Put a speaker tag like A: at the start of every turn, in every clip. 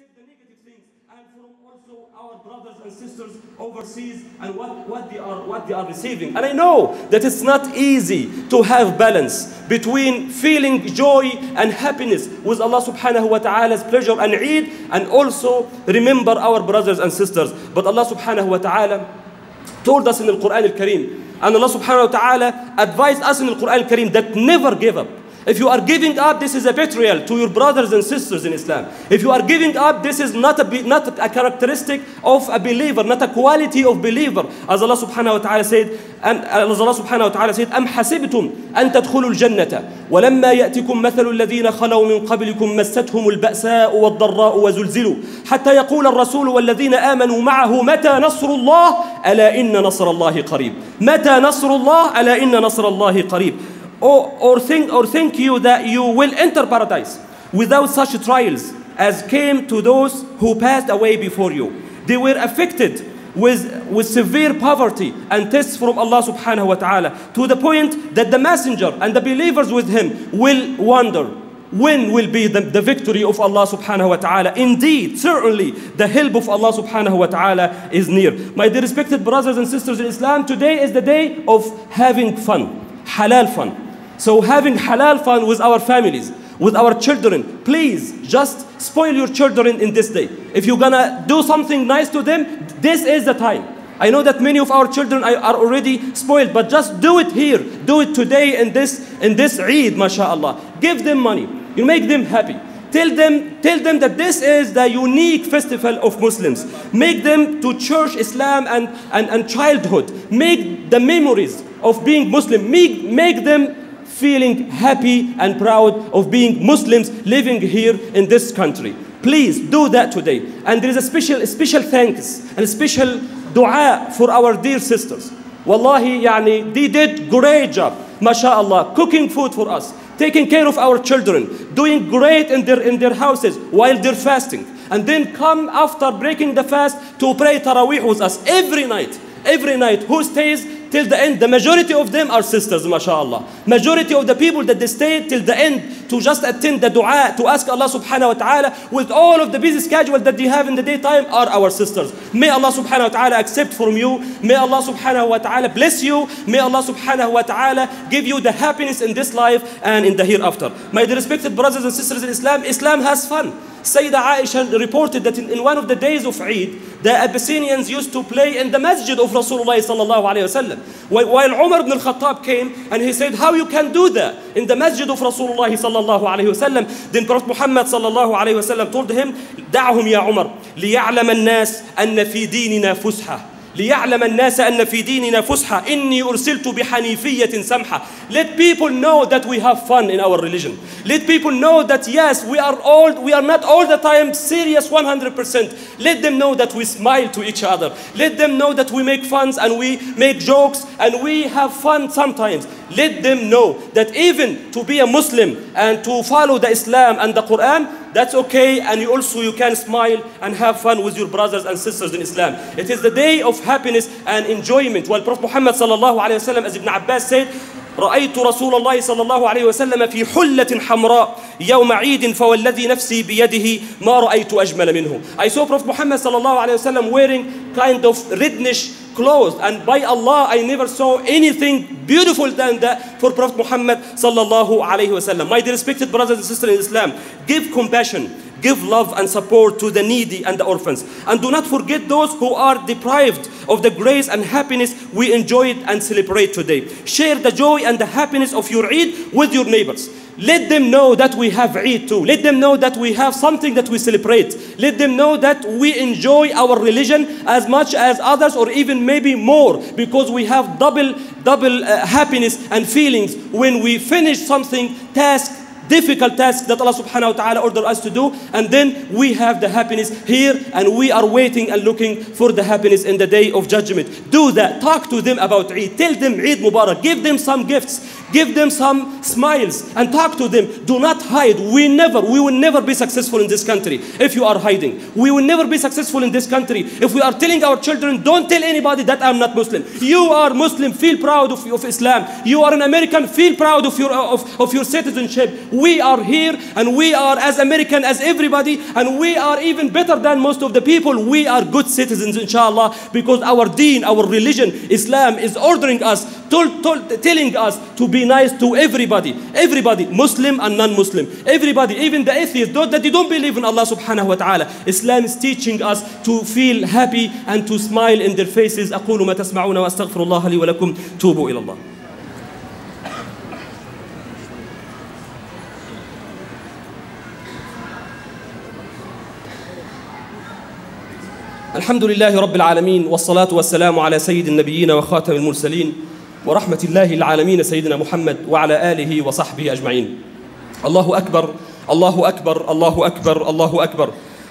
A: accept the negative things and from also our brothers and sisters overseas and what, what they are what they are receiving. And I know that it's not easy to have balance between feeling joy and happiness with Allah subhanahu wa ta'ala's pleasure and Eid and also remember our brothers and sisters. But Allah subhanahu wa ta'ala told us in the Quran al-Kareem and Allah subhanahu wa ta'ala advised us in the Quran al-Kareem that never give up. If you are giving up, this is a betrayal to your brothers and sisters in Islam. If you are giving up, this is not a, be- not a characteristic of a believer, not a quality of believer. As Allah subhanahu wa ta'ala said, and as Allah subhanahu wa ta'ala said, أم حسبتم أن تدخلوا الجنة ولما يأتكم مثل الذين خلوا من قبلكم مستهم البأساء والضراء وزلزلوا حتى يقول الرسول والذين آمنوا معه متى نصر الله ألا إن نصر الله قريب متى نصر الله ألا إن نصر الله قريب or, or, think, or think you that you will enter paradise without such trials as came to those who passed away before you. They were affected with, with severe poverty and tests from Allah subhanahu wa ta'ala to the point that the messenger and the believers with him will wonder when will be the, the victory of Allah subhanahu wa ta'ala. Indeed, certainly the help of Allah subhanahu wa ta'ala is near. My dear respected brothers and sisters in Islam, today is the day of having fun, halal fun. So having halal fun with our families, with our children, please just spoil your children in this day. If you're gonna do something nice to them, this is the time. I know that many of our children are already spoiled, but just do it here. Do it today in this in this Eid, mashallah. Give them money. You make them happy. Tell them, tell them that this is the unique festival of Muslims. Make them to church Islam and, and, and childhood. Make the memories of being Muslim. Make, make them feeling happy and proud of being Muslims living here in this country. Please do that today. And there is a special, special thanks and a special dua for our dear sisters. Wallahi, yani, they did great job, mashallah, cooking food for us, taking care of our children, doing great in their, in their houses while they're fasting. And then come after breaking the fast to pray Taraweeh with us every night. Every night. Who stays till the end. The majority of them are sisters, mashallah. Majority of the people that they stay till the end to just attend the dua, to ask Allah subhanahu wa ta'ala with all of the busy schedule that they have in the daytime are our sisters. May Allah subhanahu wa ta'ala accept from you. May Allah subhanahu wa ta'ala bless you. May Allah subhanahu wa ta'ala give you the happiness in this life and in the hereafter. My respected brothers and sisters in Islam, Islam has fun. Sayyida Aisha reported that in, in, one of the days of Eid, the Abyssinians used to play in the masjid of Rasulullah sallallahu alayhi wasallam. While Umar ibn al-Khattab came and he said, how you can do that in the masjid of Rasulullah sallallahu alayhi wasallam. Then Prophet Muhammad sallallahu alayhi wasallam told him, دعهم يا عمر ليعلم الناس أن في ديننا فسحة ليعلم الناس أن في ديننا فسحة إني أرسلت بحنيفية سمحة Let people know that we have fun in our religion. Let people know that yes, we are all, we are not all the time serious 100%. Let them know that we smile to each other. Let them know that we make funs and we make jokes and we have fun sometimes. Let them know that even to be a Muslim and to follow the Islam and the Quran, that's okay and you also you can smile and have fun with your brothers and sisters in Islam. It is the day of happiness and enjoyment. While Prophet Muhammad sallallahu as Ibn Abbas said, رأيت رسول الله صلى الله عليه وسلم في حلة حمراء يوم عيد فوالذي نفسي بيده ما رأيت أجمل منه. I saw Prophet Muhammad صلى الله عليه وسلم wearing kind of reddish clothes and by Allah I never saw anything beautiful than that for Prophet Muhammad صلى الله عليه وسلم. My dear respected brothers and sisters in Islam, give compassion Give love and support to the needy and the orphans. And do not forget those who are deprived of the grace and happiness we enjoy and celebrate today. Share the joy and the happiness of your Eid with your neighbors. Let them know that we have Eid too. Let them know that we have something that we celebrate. Let them know that we enjoy our religion as much as others or even maybe more because we have double double uh, happiness and feelings when we finish something task difficult task that Allah subhanahu wa ta'ala ordered us to do. And then we have the happiness here and we are waiting and looking for the happiness in the day of judgment. Do that. Talk to them about Eid. Tell them Eid Mubarak. Give them some gifts Give them some smiles and talk to them. Do not hide. We never, we will never be successful in this country if you are hiding. We will never be successful in this country if we are telling our children, don't tell anybody that I'm not Muslim. You are Muslim, feel proud of, of Islam. You are an American, feel proud of your, of, of your citizenship. We are here and we are as American as everybody and we are even better than most of the people. We are good citizens, inshallah, because our deen, our religion, Islam is ordering us, told, told, telling us to be nice to everybody. Everybody, Muslim and non-Muslim. Everybody, even the atheists, that they don't believe in Allah subhanahu wa ta'ala. Islam is teaching us to feel happy and to smile in their faces. أقول ما تسمعون وأستغفر الله لي ولكم توبوا إلى الله. الحمد لله رب العالمين والصلاة والسلام على سيد النبيين وخاتم المرسلين ورحمة الله العالمين سيدنا محمد وعلى آله وصحبه أجمعين الله أكبر الله أكبر الله أكبر الله أكبر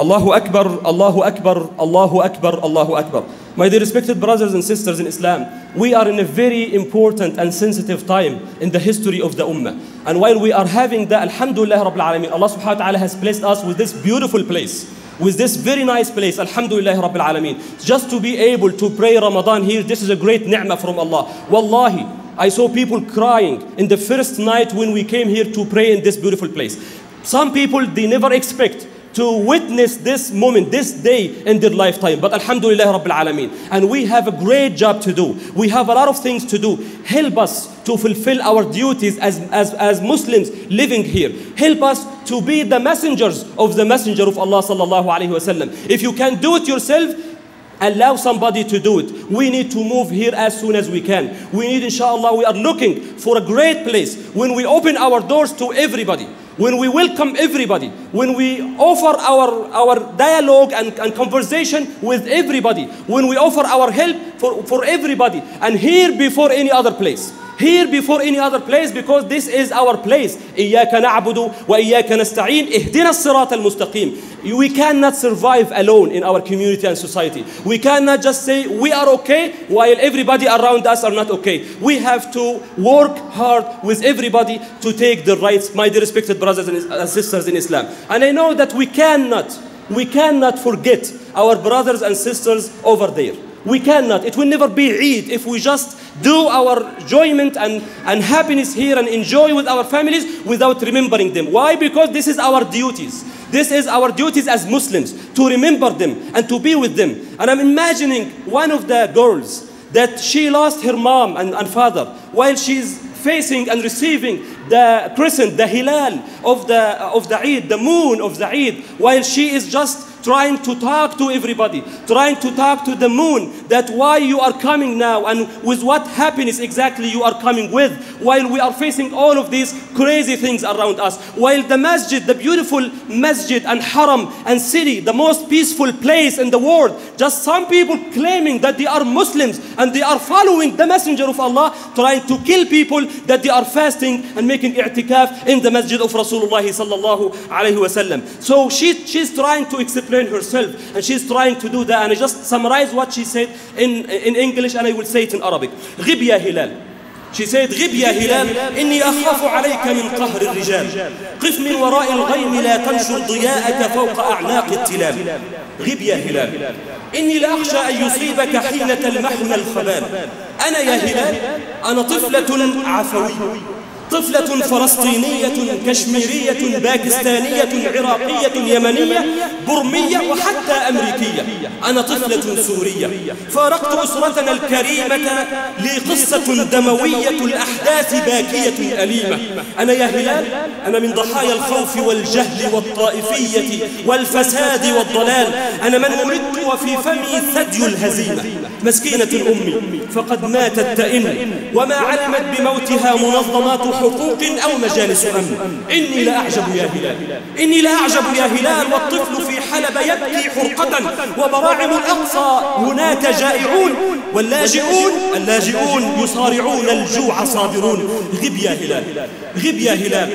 A: الله أكبر الله أكبر الله أكبر الله أكبر My dear respected brothers and sisters in Islam, we are in a very important and sensitive time in the history of the Ummah. And while we are having the Alhamdulillah Rabbil Alameen, Allah subhanahu wa ta'ala has blessed us with this beautiful place. With this very nice place, Alhamdulillah Rabbil Alameen. Just to be able to pray Ramadan here, this is a great ni'mah from Allah. Wallahi, I saw people crying in the first night when we came here to pray in this beautiful place. Some people, they never expect to witness this moment, this day in their lifetime. But Alhamdulillah Rabbil Alameen. And we have a great job to do. We have a lot of things to do. Help us to fulfill our duties as, as, as Muslims living here. Help us to be the messengers of the messenger of Allah sallallahu alayhi wasallam. If you can do it yourself, allow somebody to do it. We need to move here as soon as we can. We need, inshallah, we are looking for a great place when we open our doors to everybody when we welcome everybody, when we offer our, our dialogue and, and conversation with everybody, when we offer our help for, for everybody, and here before any other place here before any other place because this is our place إياك نعبد وإياك نستعين اهدنا الصراط المستقيم we cannot survive alone in our community and society we cannot just say we are okay while everybody around us are not okay we have to work hard with everybody to take the rights my dear respected brothers and sisters in Islam and I know that we cannot we cannot forget our brothers and sisters over there we cannot. It will never be Eid if we just do our enjoyment and, and happiness here and enjoy with our families without remembering them. Why? Because this is our duties. This is our duties as Muslims to remember them and to be with them. And I'm imagining one of the girls that she lost her mom and, and father while she's facing and receiving the crescent, the hilal of the, of the Eid, the moon of the Eid, while she is just trying to talk to everybody, trying to talk to the moon that why you are coming now and with what happiness exactly you are coming with while we are facing all of these crazy things around us. While the masjid, the beautiful masjid and haram and city, the most peaceful place in the world, just some people claiming that they are Muslims and they are following the messenger of Allah, trying to kill people that they are fasting and making i'tikaf in the masjid of Rasulullah sallallahu alayhi wasallam. So she, she's trying to explain explain herself. And she's trying to do that. And I just summarize what she said in, in English and I will say it in Arabic. غب يا هلال She said غب يا هلال إني أخاف عليك من قهر الرجال قف من وراء الغيم لا تنشر ضياءك فوق أعناق التلال غب يا هلال إني لأخشى أن يصيبك حين تلمحنا الخبال أنا يا هلال أنا طفلة عفوي طفلة فلسطينية كشميرية باكستانية عراقية يمنية برمية وحتى أمريكية. أنا طفلة سورية. فارقت أسرتنا الكريمة لي قصة دموية الأحداث باكية أليمة. أنا يا هلال أنا من ضحايا الخوف والجهل والطائفية والفساد والضلال. أنا من ولدت وفي فمي ثدي الهزيمة. مسكينة أمي فقد ماتت تئن وما علمت بموتها منظمات حقوق أو مجالس أمن. إني لأعجب يا هلال. إني لأعجب يا هلال والطفل في حلب يبكي حرقة وبراعم الأقصى هناك جائعون واللاجئون اللاجئون يصارعون الجوع صابرون. غب يا هلال. غب يا هلال.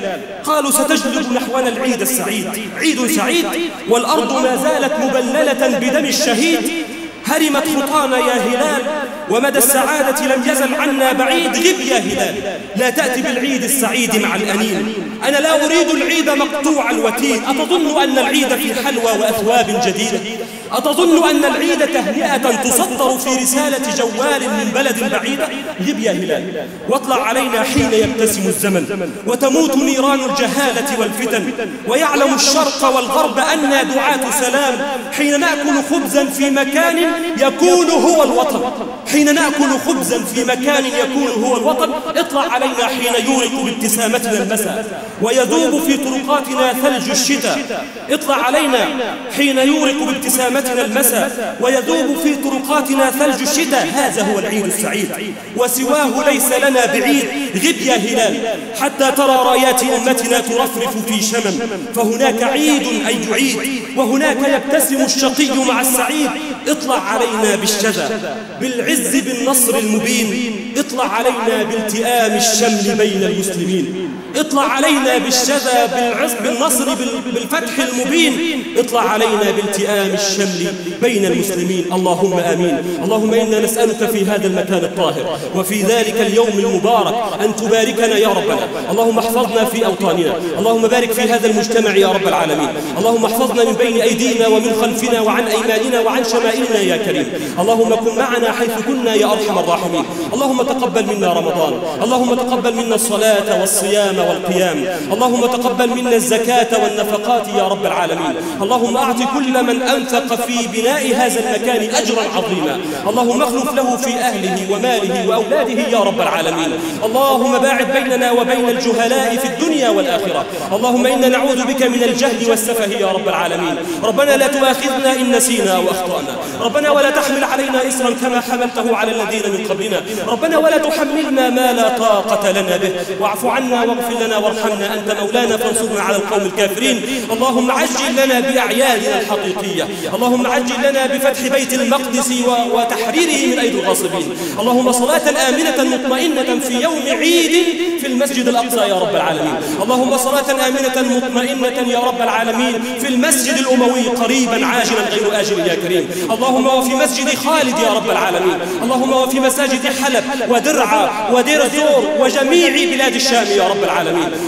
A: قالوا ستجلب نحونا العيد السعيد. عيد سعيد والأرض ما زالت مبللة بدم الشهيد. هرمت خطانا يا هلال ومدى السعادة لم يزل عنا بعيد غب يا هلال. لا تأتي بالعيد السعيد مع الأنين. أنا لا أريد العيد مقطوع الوتين أتظن أن العيد في حلوى وأثواب جديدة. أتظن أن العيد تهنئة تسطر في رسالة جوال من بلد بعيدة غب يا هلال. واطلع علينا حين يبتسم الزمن. وتموت نيران الجهالة والفتن. ويعلم الشرق والغرب أنا دعاة سلام حين نأكل خبزا في مكان يكون هو الوطن. حين نأكل خبزا في مكان يكون هو الوطن اطلع علينا حين يورق بابتسامتنا المساء. ويذوب في طرقاتنا ثلج الشتاء. اطلع علينا حين يورق بابتسامتنا المساء. ويذوب في طرقاتنا ثلج الشتاء. هذا هو العيد السعيد. وسواه ليس لنا بعيد. غب يا هلال. حتى ترى رايات أمتنا ترفرف في شمم. فهناك عيد أي عيد وهناك يبتسم الشقي مع السعيد. اطلع علينا بالشذا بالعز بالنصر المبين اطلع علينا بالتئام الشمل بين المسلمين. اطلع علينا بالشذا بالعز بالنصر بالفتح المبين. اطلع علينا بالتئام الشمل بين المسلمين. اللهم آمين. اللهم إنا نسألك في هذا المكان الطاهر. وفي ذلك اليوم المبارك أن تباركنا يا ربنا. اللهم احفظنا في أوطاننا. اللهم بارك في هذا المجتمع يا رب العالمين. اللهم احفظنا من بين أيدينا ومن خلفنا وعن أيماننا وعن شمائلنا يا كريم. اللهم كن معنا حيث كنا يا أرحم الراحمين. اللهم تقبل منا رمضان. اللهم تقبل منا الصلاة والصيام والقيام. اللهم تقبل منا الزكاة والنفقات يا رب العالمين. اللهم أعط كل من أنفق في بناء هذا المكان أجرا عظيما. اللهم اخلف له في أهله وماله وأولاده يا رب العالمين. اللهم باعد بيننا وبين الجهلاء في الدنيا والآخرة. اللهم إنا نعوذ بك من الجهل والسفه يا رب العالمين. ربنا لا تؤاخذنا إن نسينا أو أخطأنا ربنا ولا تحمل علينا إصرا كما حملته على الذين من قبلنا. ربنا ولا تحملنا ما لا طاقة لنا به. واعف عنا واغفر لنا وارحمنا أنت مولانا فانصرنا على القوم الكافرين. اللهم عجل لنا بأعيادنا الحقيقية. اللهم عجل لنا بفتح بيت المقدس وتحريره من أيدي الغاصبين. اللهم صلاة آمنة مطمئنة في يوم عيد في المسجد الأقصى يا رب العالمين. اللهم صلاة آمنة مطمئنة يا رب العالمين في المسجد الأموي قريبا عاجلا غير آجل يا كريم. اللهم وفي مسجد خالد يا رب العالمين. اللهم وفي مساجد حلب ودرعا ودير الزور وجميع بلاد الشام يا رب العالمين.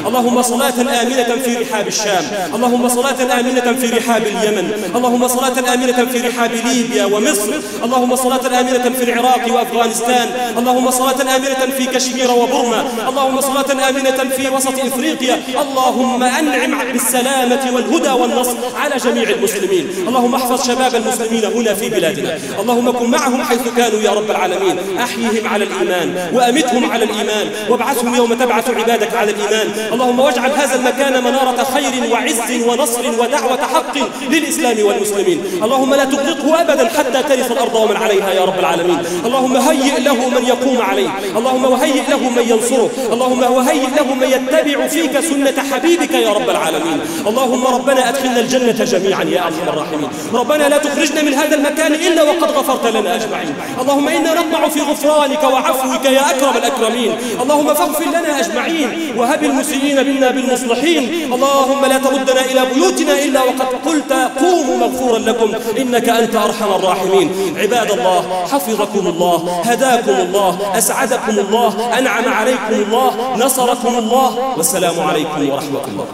A: اللهم صلاة آمنة في رحاب الشام. اللهم صلاة آمنة في رحاب اليمن. اللهم صلاة آمنة في رحاب ليبيا ومصر. اللهم صلاة آمنة في العراق وأفغانستان. اللهم صلاة آمنة في كشمير وبرما اللهم صلاة آمنة في وسط إفريقيا. اللهم أنعم بالسلامة والهدى والنصر على جميع المسلمين. اللهم احفظ شباب المسلمين هنا في بلادنا. اللهم كن معهم حيث كانوا يا رب العالمين. أحيهم على الإيمان وأمتهم على الإيمان. وابعثهم يوم تبعث عبادك على الإيمان. اللهم واجعل هذا المكان منارة خير وعز ونصر ودعوة حق للإسلام والمسلمين. اللهم لا تغلقه أبدا حتى ترث الأرض ومن عليها يا رب العالمين. اللهم هيئ له من يقوم عليه. اللهم وهيئ له من ينصره. اللهم وهيئ له من يتبع فيك سنة حبيبك يا رب العالمين. اللهم ربنا أدخلنا الجنة جميعا يا أرحم الراحمين. ربنا لا تخرجنا من هذا المكان إلا وقد غفرت لنا أجمعين. اللهم إنا نطمع في غفرانك وعفوك يا أكرم الأكرمين. اللهم فاغفر لنا أجمعين. وهب المسيئين منا بالمصلحين. اللهم لا تردنا إلى بيوتنا إلا وقد قلت قوموا مغفورا لكم. إنك أنت أرحم الراحمين. عباد الله حفظكم الله هداكم الله أسعدكم الله أنعم عليكم الله نصركم الله والسلام عليكم ورحمة الله.